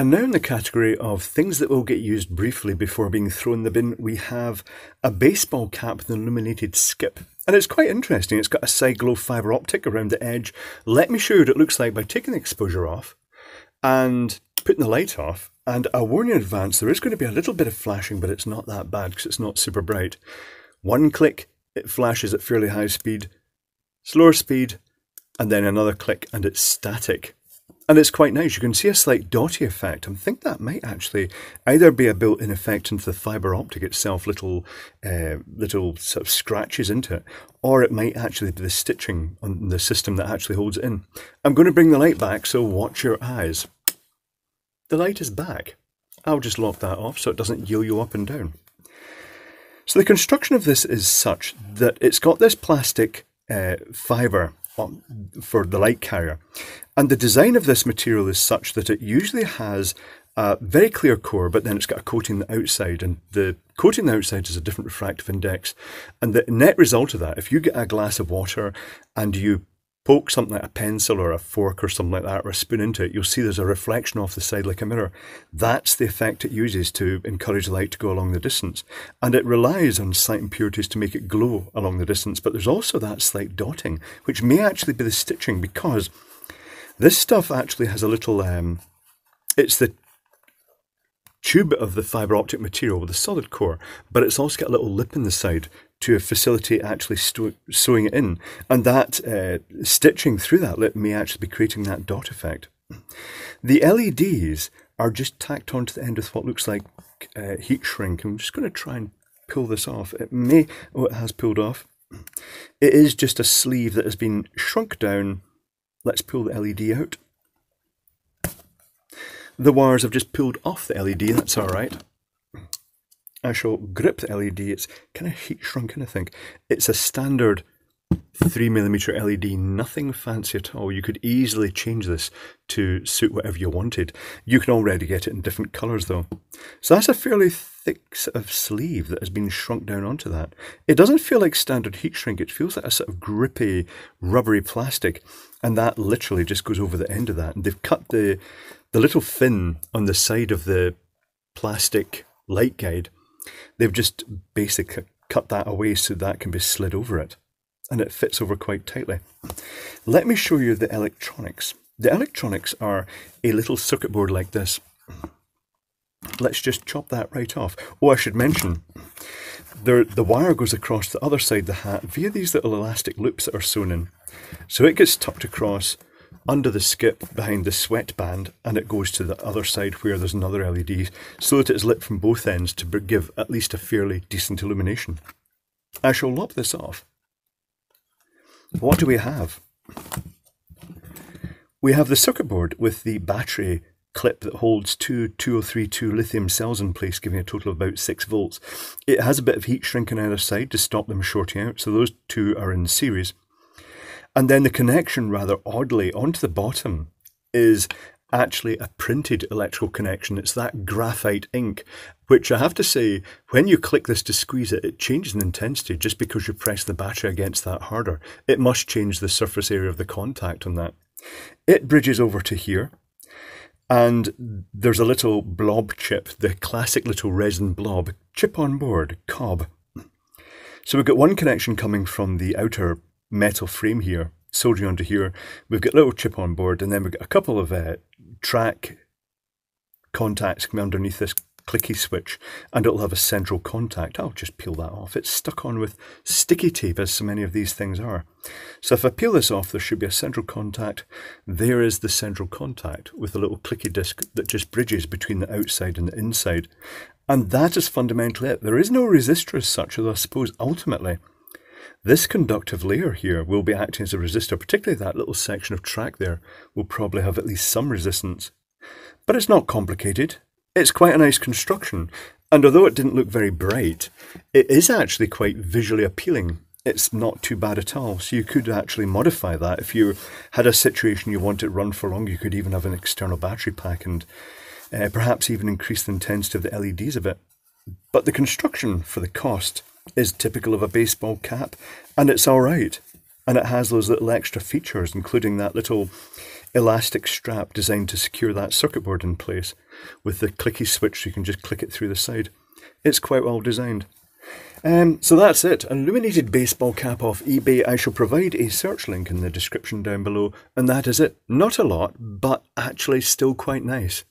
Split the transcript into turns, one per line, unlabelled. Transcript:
And now in the category of things that will get used briefly before being thrown in the bin, we have a baseball cap with an illuminated skip. And it's quite interesting. It's got a side glow fibre optic around the edge. Let me show you what it looks like by taking the exposure off and putting the light off. And I'll warn you in advance, there is going to be a little bit of flashing, but it's not that bad because it's not super bright. One click, it flashes at fairly high speed, slower speed, and then another click and it's static. And it's quite nice. You can see a slight dotty effect. I think that might actually either be a built-in effect into the fibre optic itself, little uh, little sort of scratches into it, or it might actually be the stitching on the system that actually holds it in. I'm going to bring the light back, so watch your eyes. The light is back. I'll just lock that off so it doesn't yo-yo up and down. So the construction of this is such that it's got this plastic uh, fibre Uh, for the light carrier. And the design of this material is such that it usually has a very clear core, but then it's got a coating on the outside, and the coating the outside is a different refractive index. And the net result of that, if you get a glass of water and you poke something like a pencil or a fork or something like that, or a spoon into it, you'll see there's a reflection off the side like a mirror. That's the effect it uses to encourage light to go along the distance. And it relies on slight impurities to make it glow along the distance. But there's also that slight dotting, which may actually be the stitching because this stuff actually has a little, um, it's the tube of the fibre optic material with a solid core, but it's also got a little lip in the side to facilitate actually sto- sewing it in. And that uh, stitching through that lip may actually be creating that dot effect. The LEDs are just tacked onto the end with what looks like uh, heat shrink. I'm just going to try and pull this off. It may, oh, it has pulled off. It is just a sleeve that has been shrunk down. Let's pull the LED out. The wires have just pulled off the LED, that's alright. I grip the LED. It's kind of heat shrunken, I think. It's a standard 3mm LED, nothing fancy at all. You could easily change this to suit whatever you wanted. You can already get it in different colours though. So that's a fairly thick sort of sleeve that has been shrunk down onto that. It doesn't feel like standard heat shrink, it feels like a sort of grippy, rubbery plastic. And that literally just goes over the end of that. And they've cut the, the little fin on the side of the plastic light guide They've just basically cut that away so that can be slid over it and it fits over quite tightly. Let me show you the electronics. The electronics are a little circuit board like this. Let's just chop that right off. Oh, I should mention, there, the wire goes across the other side of the hat via these little elastic loops that are sewn in. So it gets tucked across under the skip behind the sweat band and it goes to the other side where there's another LED so that it's lit from both ends to give at least a fairly decent illumination. I shall lop this off. What do we have? We have the circuit board with the battery clip that holds two 2032 lithium cells in place, giving a total of about 6 volts. It has a bit of heat shrink on either side to stop them shorting out, so those two are in series. And then the connection, rather oddly, onto the bottom is actually a printed electrical connection. It's that graphite ink, which I have to say, when you click this to squeeze it, it changes in intensity just because you press the battery against that harder. It must change the surface area of the contact on that. It bridges over to here. And there's a little blob chip, the classic little resin blob, chip on board, cob. So we've got one connection coming from the outer metal frame here, soldering onto here. We've got a little chip on board, and then we've got a couple of uh, track contacts coming underneath this clicky switch and it'll have a central contact. I'll just peel that off. It's stuck on with sticky tape as so many of these things are. So if I peel this off, there should be a central contact. There is the central contact with a little clicky disc that just bridges between the outside and the inside. And that is fundamentally it. There is no resistor as such, although I suppose ultimately this conductive layer here will be acting as a resistor, particularly that little section of track there will probably have at least some resistance. But it's not complicated. It's quite a nice construction, and although it didn't look very bright, it is actually quite visually appealing. It's not too bad at all, so you could actually modify that. If you had a situation you want it run for long, you could even have an external battery pack and uh, perhaps even increase the intensity of the LEDs a bit. But the construction for the cost is typical of a baseball cap, and it's all right. And it has those little extra features, including that little elastic strap designed to secure that circuit board in place with the clicky switch you can just click it through the side. It's quite well designed. Um, so that's it. Illuminated baseball cap off eBay. I shall provide a search link in the description down below. And that is it. Not a lot, but actually still quite nice.